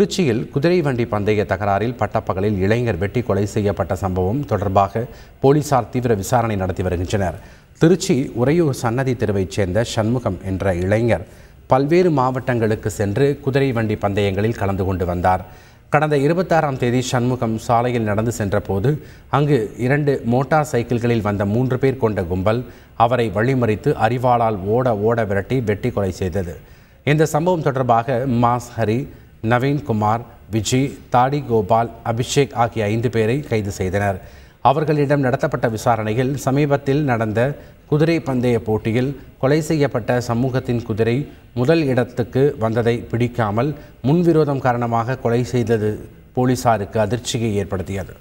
திருச்சியில் குதிரை வண்டி பந்தய தகராறில் பட்டப்பகலில் இளைஞர் வெட்டி கொலை செய்யப்பட்ட சம்பவம் தொடர்பாக போலீசார் தீவிர விசாரணை நடத்தி வருகின்றனர். திருச்சி உறையூர் சன்னதி தெருவைச் சேர்ந்த சண்முகம் என்ற இளைஞர் பல்வேறு மாவட்டங்களுக்கு சென்று குதிரை வண்டி பந்தயங்களில் கலந்து கொண்டு வந்தார். கடந்த இருபத்தாறாம் தேதி சண்முகம் சாலையில் நடந்து சென்றபோது அங்கு இரண்டு மோட்டார் சைக்கிள்களில் வந்த மூன்று பேர் கொண்ட கும்பல் அவரை வழிமறித்து அறிவாளால் ஓட ஓட விரட்டி வெட்டி கொலை செய்தது. இந்த சம்பவம் தொடர்பாக மாஸ் ஹரி நவீன்குமார் விஜய் தாடி கோபால் அபிஷேக் ஆகிய ஐந்து பேரை கைது செய்தனர். அவர்களிடம் நடத்தப்பட்ட விசாரணையில் சமீபத்தில் நடந்த குதிரை பந்தய போட்டியில் கொலை செய்யப்பட்ட சமூகத்தின் குதிரை முதல் இடத்துக்கு வந்ததை பிடிக்காமல் முன்விரோதம் காரணமாக கொலை செய்தது போலீசாருக்கு அதிர்ச்சியை ஏற்படுத்தியது.